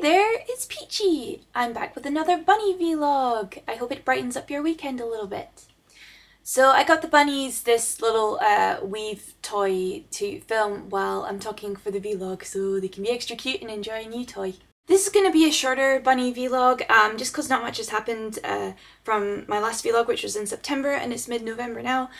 there, it's Peachie! I'm back with another bunny vlog. I hope it brightens up your weekend a little bit. So I got the bunnies this little uh, weave toy to film while I'm talking for the vlog so they can be extra cute and enjoy a new toy. This is going to be a shorter bunny vlog um, just because not much has happened uh, from my last vlog which was in September and it's mid-November now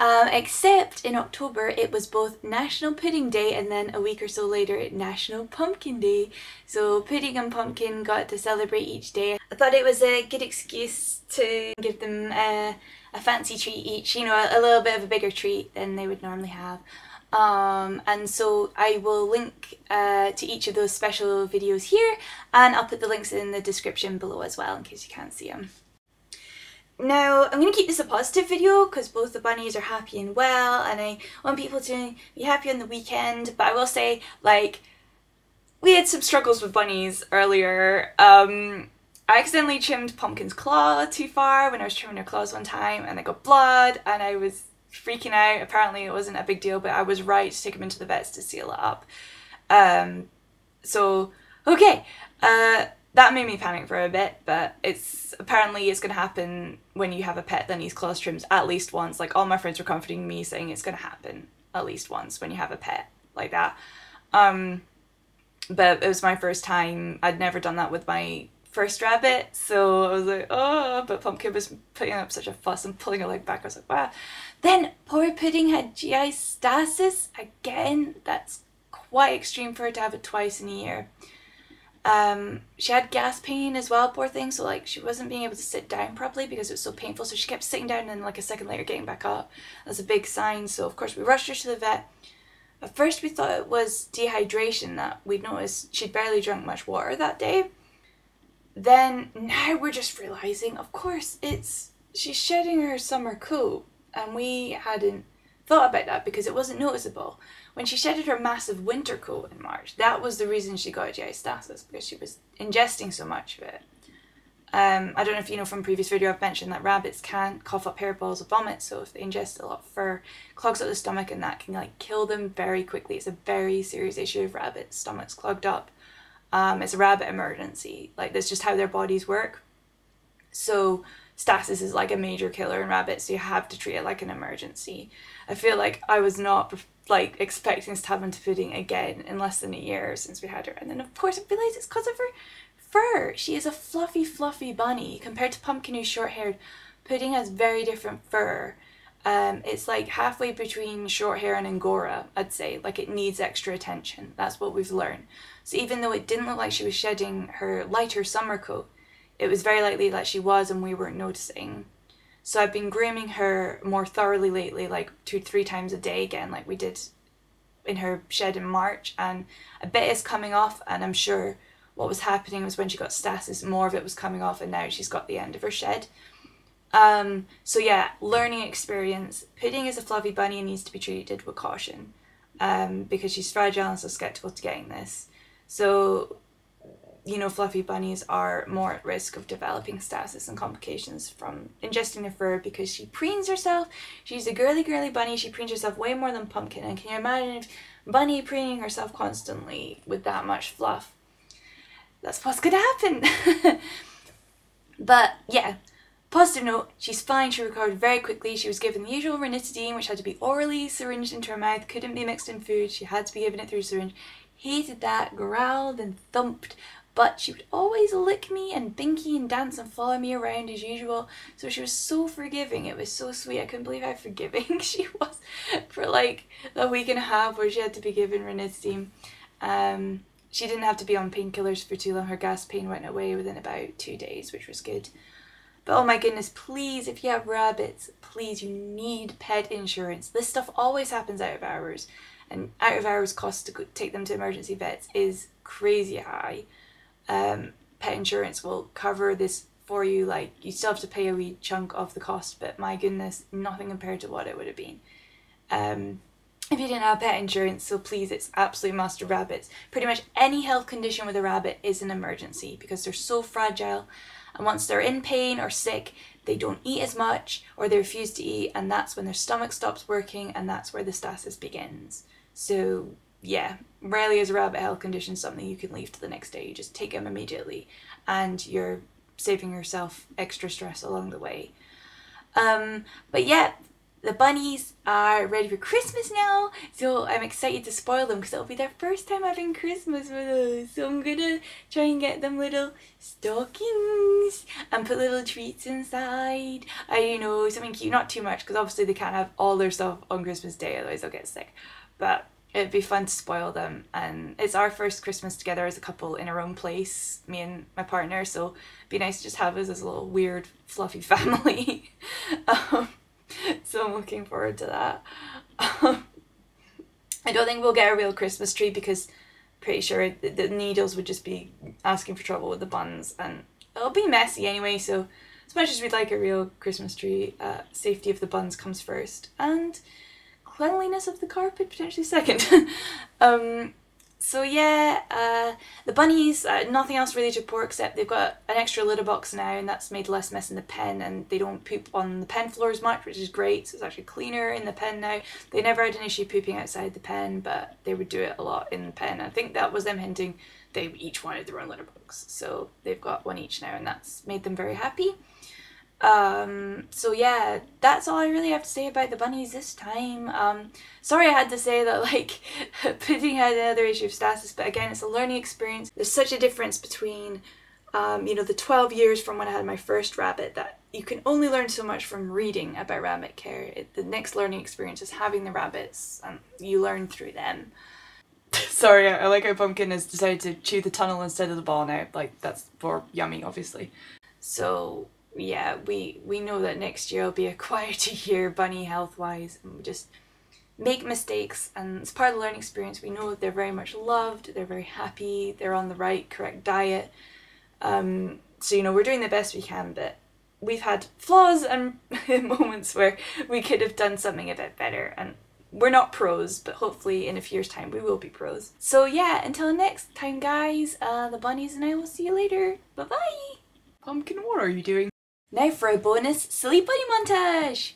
um, except in October it was both National Pudding Day and then a week or so later National Pumpkin Day so pudding and pumpkin got to celebrate each day. I thought it was a good excuse to give them uh, a fancy treat each, you know, a, a little bit of a bigger treat than they would normally have. Um, and so I will link uh, to each of those special videos here and I'll put the links in the description below as well in case you can't see them. Now, I'm going to keep this a positive video because both the bunnies are happy and well and I want people to be happy on the weekend, but I will say, like, we had some struggles with bunnies earlier. Um, I accidentally trimmed Pumpkin's claw too far when I was trimming her claws one time and I got blood and I was freaking out. Apparently it wasn't a big deal, but I was right to take him into the vets to seal it up. Um, so, okay, uh, that made me panic for a bit, but it's apparently it's to happen when you have a pet that needs trimmed at least once. Like all my friends were comforting me saying it's to happen at least once when you have a pet like that. Um, but it was my first time. I'd never done that with my first rabbit, so I was like, oh, but Pumpkin was putting up such a fuss and pulling her leg back. I was like, wow. Then poor Pudding had GI stasis again. That's quite extreme for her to have it twice in a year. Um, she had gas pain as well, poor thing. So like she wasn't being able to sit down properly because it was so painful. So she kept sitting down and then like a second later getting back up. That's a big sign. So of course we rushed her to the vet. At first we thought it was dehydration that we'd noticed she'd barely drunk much water that day then now we're just realizing, of course, it's she's shedding her summer coat, and we hadn't thought about that because it wasn't noticeable. When she shedded her massive winter coat in March, that was the reason she got GI stasis because she was ingesting so much of it. Um, I don't know if you know from previous video I've mentioned that rabbits can cough up hairballs of vomit, so if they ingest a lot of fur, clogs up the stomach and that can like kill them very quickly. It's a very serious issue if rabbits' stomachs clogged up um, it's a rabbit emergency. Like that's just how their bodies work. So stasis is like a major killer in rabbits, so you have to treat it like an emergency. I feel like I was not like expecting this to have into pudding again in less than a year since we had her, and then of course I realised it's because of her fur. She is a fluffy, fluffy bunny compared to Pumpkin, who's short-haired. Pudding has very different fur. Um, it's like halfway between short hair and Angora, I'd say. Like it needs extra attention. That's what we've learned. So even though it didn't look like she was shedding her lighter summer coat, it was very likely that she was and we weren't noticing. So I've been grooming her more thoroughly lately, like two three times a day again, like we did in her shed in March. And a bit is coming off, and I'm sure what was happening was when she got stasis, more of it was coming off, and now she's got the end of her shed. Um, so yeah, learning experience. Pudding is a fluffy bunny and needs to be treated with caution um, because she's fragile and so skeptical to getting this. So, you know, fluffy bunnies are more at risk of developing stasis and complications from ingesting the fur because she preens herself. She's a girly, girly bunny. She preens herself way more than Pumpkin. And can you imagine if Bunny preening herself constantly with that much fluff? That's what's gonna happen. but yeah, Positive note, she's fine, she recovered very quickly, she was given the usual ranitidine which had to be orally syringed into her mouth, couldn't be mixed in food, she had to be given it through syringe hated that, growled and thumped, but she would always lick me and binky and dance and follow me around as usual. So she was so forgiving. It was so sweet. I couldn't believe how forgiving she was for like a week and a half where she had to be given ranitidine. Um, she didn't have to be on painkillers for too long. Her gas pain went away within about two days, which was good. But oh my goodness, please, if you have rabbits, please, you need pet insurance. This stuff always happens out of hours and out of hours cost to take them to emergency vets is crazy high. Um, pet insurance will cover this for you. Like you still have to pay a wee chunk of the cost, but my goodness, nothing compared to what it would have been. Um, if you didn't have pet insurance, so please, it's absolute must rabbits. Pretty much any health condition with a rabbit is an emergency because they're so fragile. And once they're in pain or sick, they don't eat as much or they refuse to eat, and that's when their stomach stops working, and that's where the stasis begins. So yeah, rarely is a rabbit health condition something you can leave to the next day. You just take them immediately, and you're saving yourself extra stress along the way. Um, but yeah, the bunnies are ready for Christmas now, so I'm excited to spoil them because it'll be their first time having Christmas with us. So I'm gonna try and get them little stockings and put little treats inside. I you know something cute, not too much because obviously they can't have all their stuff on Christmas Day, otherwise they'll get sick. But it'd be fun to spoil them and it's our first christmas together as a couple in our own place me and my partner so it'd be nice to just have us as a little weird fluffy family um, so i'm looking forward to that um, i don't think we'll get a real christmas tree because pretty sure the, needles would just be asking for trouble with the buns and it'll be messy anyway so as much as we'd like a real christmas tree uh, safety of the buns comes first and cleanliness of the carpet potentially second. um, so yeah, uh, the bunnies, uh, nothing else really to report except they've got an extra litter box now and that's made less mess in the pen and they don't poop on the pen floor as much, which is great. So it's actually cleaner in the pen now. They never had an issue pooping outside the pen, but they would do it a lot in the pen. I think that was them hinting they each wanted their own litter box. So they've got one each now and that's made them very happy. Um, so yeah, that's all I really have to say about the bunnies this time. Um, sorry I had to say that like Pudding had another issue of stasis, but again, it's a learning experience. There's such a difference between, um, you know, the 12 years from when I had my first rabbit that you can only learn so much from reading about rabbit care. It, the next learning experience is having the rabbits, and you learn through them. Sorry, I like how Pumpkin has decided to chew the tunnel instead of the ball now. Like, that's more yummy, obviously. So, yeah, we we know that next year will be a quieter year, bunny health wise, and we just make mistakes, and it's part of the learning experience. We know they're very much loved, they're very happy, they're on the right correct diet. Um, so you know we're doing the best we can, but we've had flaws and moments where we could have done something a bit better, and we're not pros, but hopefully in a few years' time we will be pros. So yeah, until next time, guys, uh, the bunnies and I will see you later. Bye bye. Pumpkin, what are you doing? Now for a bonus silly bunny montage!